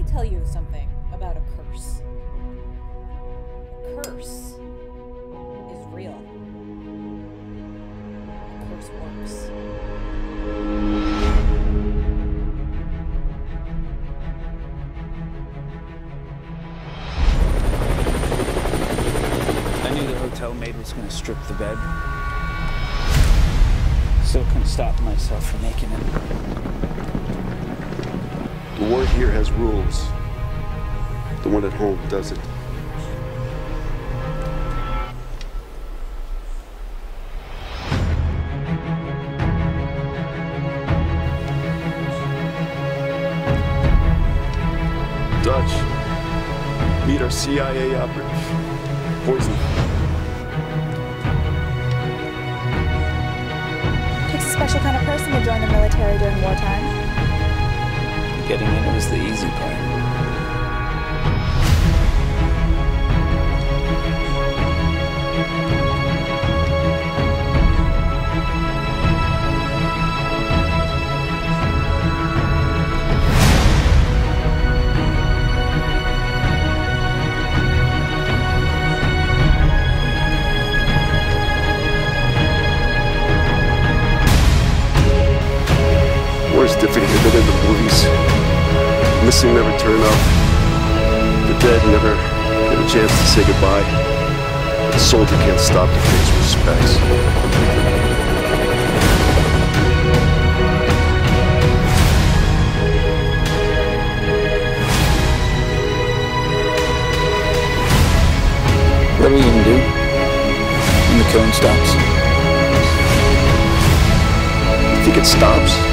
me tell you something about a curse. A curse is real. A curse works. I knew the hotel maid was gonna strip the bed. Still couldn't stop myself from making it. The ward here has rules. The one at home doesn't. Dutch, meet our CIA operative. Poison. Takes a special kind of person to join the military during wartime. Getting in was the easy part. Missing never turn up. The dead never get a chance to say goodbye. The soldier can't stop to pay his respects. What are we gonna do when the killing stops? You think it stops?